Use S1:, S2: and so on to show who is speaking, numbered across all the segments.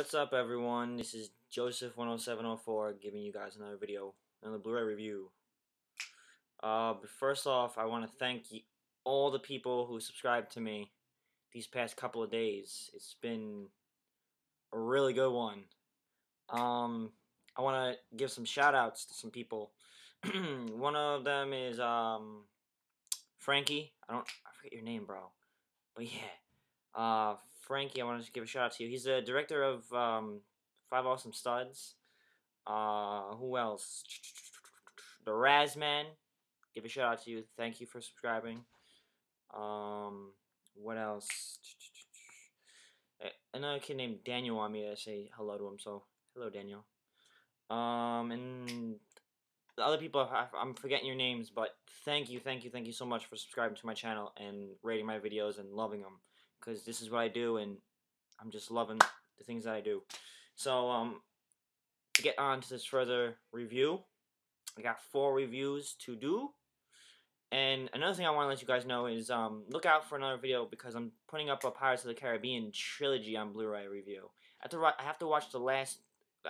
S1: What's up, everyone? This is Joseph10704 giving you guys another video, another Blu-ray review. Uh, but first off, I want to thank all the people who subscribed to me these past couple of days. It's been a really good one. Um, I want to give some shout-outs to some people. one of them is um, Frankie. I don't, I forget your name, bro. But yeah, uh, Frankie, I want to give a shout out to you. He's the director of um, Five Awesome Studs. Uh, who else? The Razman. Give a shout out to you. Thank you for subscribing. Um, what else? Another kid named Daniel wanted me to say hello to him, so hello, Daniel. Um, and the other people, I'm forgetting your names, but thank you, thank you, thank you so much for subscribing to my channel and rating my videos and loving them because this is what I do and I'm just loving the things that I do. So, um, to get on to this further review, I got four reviews to do. And another thing I want to let you guys know is um, look out for another video because I'm putting up a Pirates of the Caribbean trilogy on Blu-ray review. I have, to, I have to watch the last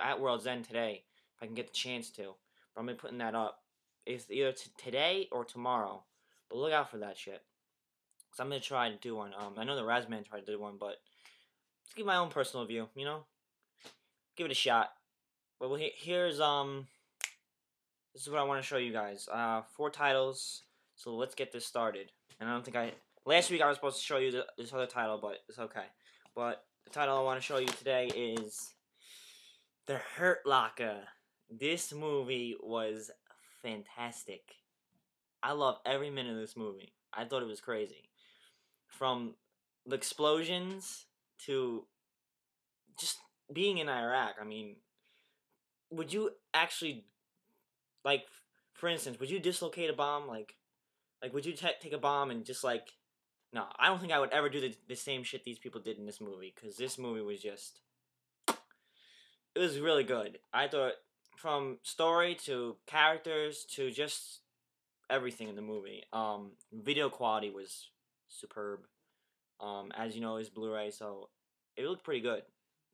S1: At World's End today if I can get the chance to. But I'm going to be putting that up. It's either today or tomorrow. But look out for that shit. So I'm gonna try to do one. Um, I know the Razman tried to do one, but let's give my own personal view. You know, give it a shot. But well, here's um, this is what I want to show you guys. Uh, four titles. So let's get this started. And I don't think I last week I was supposed to show you the, this other title, but it's okay. But the title I want to show you today is The Hurt Locker. This movie was fantastic. I love every minute of this movie. I thought it was crazy from the explosions to just being in Iraq. I mean, would you actually like for instance, would you dislocate a bomb like like would you take a bomb and just like no, I don't think I would ever do the, the same shit these people did in this movie cuz this movie was just it was really good. I thought from story to characters to just everything in the movie. Um video quality was superb. Um, as you know, is Blu-ray, so it looked pretty good.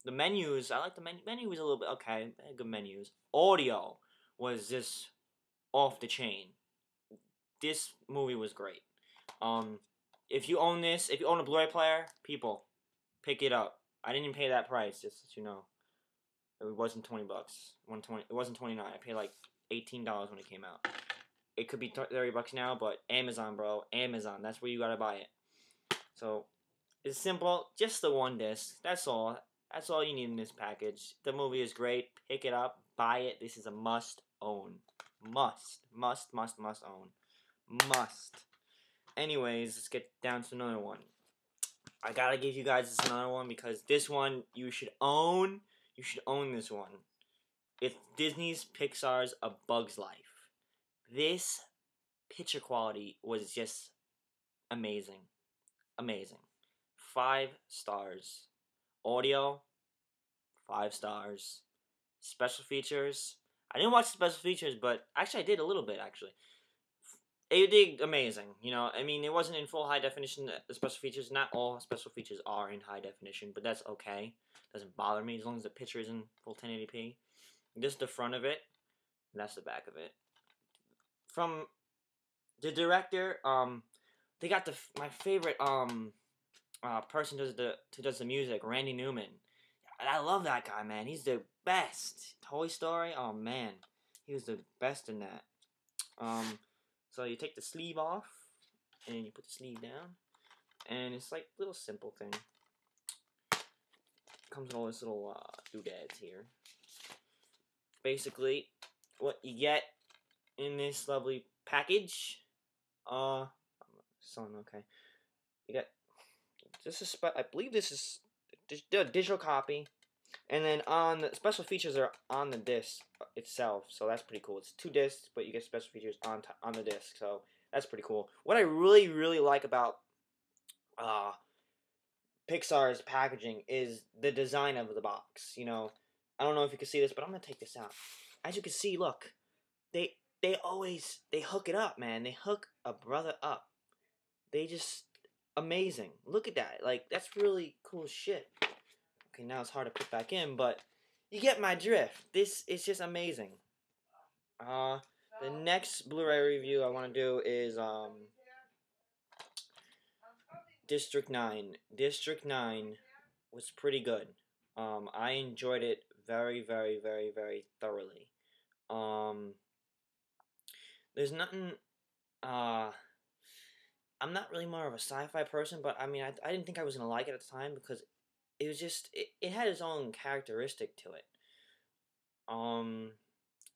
S1: The menus, I like the menu. Menu was a little bit okay. Good menus. Audio was just off the chain. This movie was great. Um, if you own this, if you own a Blu-ray player, people, pick it up. I didn't even pay that price, just so you know. It wasn't twenty bucks. One twenty. It wasn't twenty nine. I paid like eighteen dollars when it came out. It could be thirty bucks now, but Amazon, bro, Amazon. That's where you gotta buy it. So it's simple, just the one disc. That's all. That's all you need in this package. The movie is great. Pick it up, buy it. This is a must own. Must, must, must, must own. Must. Anyways, let's get down to another one. I gotta give you guys this another one because this one you should own. You should own this one. It's Disney's Pixar's A Bug's Life. This picture quality was just amazing. Amazing five stars. Audio, five stars. Special features, I didn't watch the special features, but actually I did a little bit actually. It did amazing, you know. I mean, it wasn't in full high definition. Uh, the special features, not all special features are in high definition, but that's okay. Doesn't bother me as long as the picture is in full 1080p. This is the front of it, and that's the back of it. From the director, um, they got the my favorite um uh, person does the does the music, Randy Newman. I love that guy, man. He's the best. Toy Story, oh man, he was the best in that. Um, so you take the sleeve off, and you put the sleeve down, and it's like little simple thing. Comes with all this little uh, doodads here. Basically, what you get in this lovely package, uh, son, okay, you got this is I believe this is a digital copy, and then on the special features are on the disc itself, so that's pretty cool. It's two discs, but you get special features on on the disc, so that's pretty cool. What I really really like about uh, Pixar's packaging is the design of the box. You know, I don't know if you can see this, but I'm gonna take this out. As you can see, look, they they always they hook it up, man. They hook a brother up. They just amazing. Look at that. Like, that's really cool shit. Okay, now it's hard to put back in, but you get my drift. This is just amazing. Uh, the next Blu-ray review I want to do is um, District 9. District 9 was pretty good. Um, I enjoyed it very, very, very, very thoroughly. Um, there's nothing. Uh, I'm not really more of a sci-fi person, but I mean, I, I didn't think I was gonna like it at the time because it was just it, it had its own characteristic to it. Um,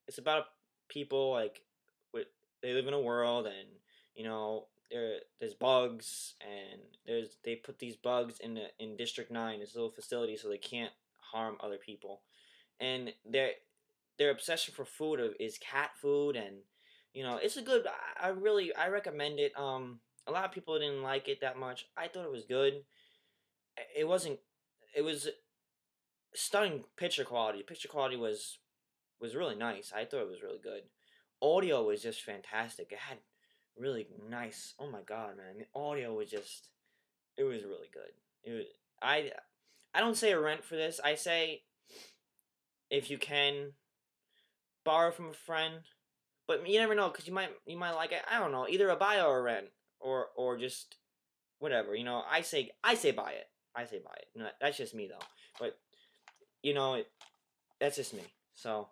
S1: it's about people like with they live in a world and you know there there's bugs and there's they put these bugs in the, in District Nine, this little facility, so they can't harm other people, and their their obsession for food is cat food, and you know it's a good. I, really I recommend it. Um, a lot of people didn't like it that much. I thought it was good. It wasn't. It was stunning picture quality. Picture quality was was really nice. I thought it was really good. Audio was just fantastic. It had really nice. Oh my god, man! The audio was just. It was really good. It was, I I don't say a rent for this. I say if you can borrow from a friend, but you never know because you might you might like it. I don't know either a buy or a rent or or just whatever. You know, I say I say buy it. I say buy it. No, that's just me though. But you know, it, that's just me. So,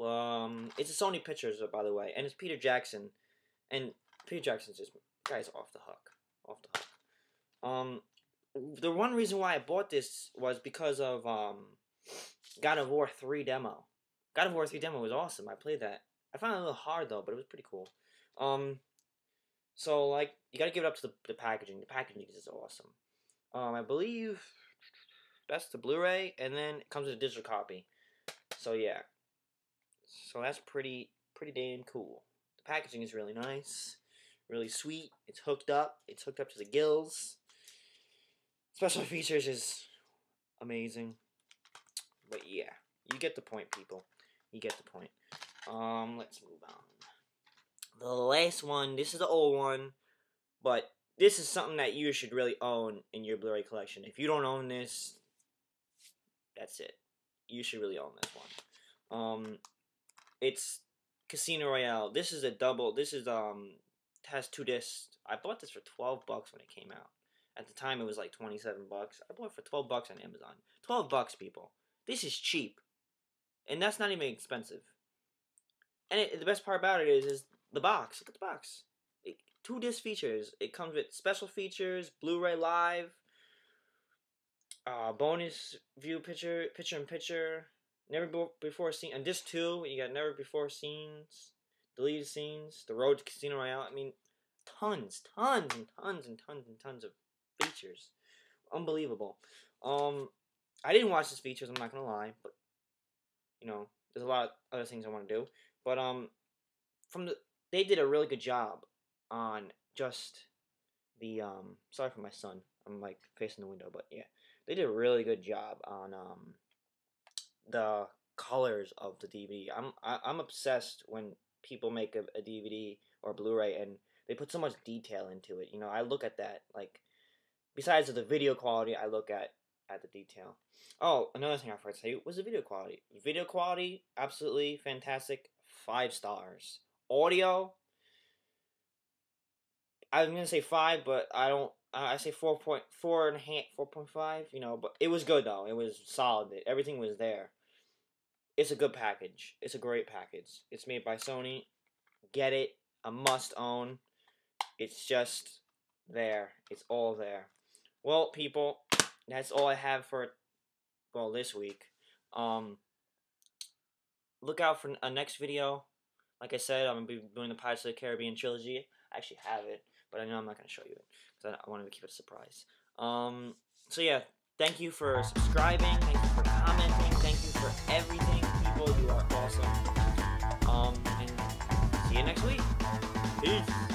S1: um, it's a Sony Pictures, by the way, and it's Peter Jackson, and Peter Jackson's just guy's off the hook, off the hook. Um, the one reason why I bought this was because of um, God of War three demo. God of War three demo was awesome. I played that. I found it a little hard though, but it was pretty cool. Um, so like you gotta give it up to the, the packaging. The packaging is awesome. Um, I believe that's the Blu-ray, and then it comes with a digital copy. So yeah, so that's pretty pretty damn cool. The packaging is really nice, really sweet. It's hooked up. It's hooked up to the gills. Special features is amazing. But yeah, you get the point, people. You get the point. Um, let's move on. The last one, this is the old one, but this is something that you should really own in your Blu-ray collection. If you don't own this, that's it. You should really own this one. Um, it's Casino Royale. This is a double. This is um has two discs. I bought this for twelve bucks when it came out. At the time, it was like twenty seven bucks. I bought it for twelve bucks on Amazon. Twelve bucks, people. This is cheap, and that's not even expensive. And it, the best part about it is, is the box. Look at the box. It, two disc features. It comes with special features, Blu-ray Live, uh, bonus view picture, picture in picture, never before seen, and disc two. You got never before scenes, deleted scenes, the road to Casino Royale. I mean, tons, tons, and tons and tons and tons of features. Unbelievable. Um, I didn't watch this features. I'm not gonna lie, but you know, there's a lot of other things I want to do. But um, from the they did a really good job on just the um. Sorry for my sun. I'm like facing the window, but yeah, they did a really good job on um the colors of the DVD. I'm I, am i am obsessed when people make a, a DVD or Blu-ray and they put so much detail into it. You know, I look at that like besides the video quality, I look at at the detail. Oh, another thing I forgot to say was the video quality. Video quality, absolutely fantastic, five stars. Audio, I'm gonna say five, but I don't. I say four point four and a half, four point five. You know, but it was good though. It was solid. Everything was there. It's a good package. It's a great package. It's made by Sony. Get it. A must own. It's just there. It's all there. Well, people, that's all I have for well this week. Um, look out for a next video. Like I said, I'm gonna be doing the Pirates of the Caribbean trilogy. I actually have it, but I know I'm not gonna show you it because I, I wanted to keep it a surprise. Um, so yeah, thank you for subscribing. Thank you for commenting. Thank you for everything, people. You are awesome. Um, and see you next week. Peace.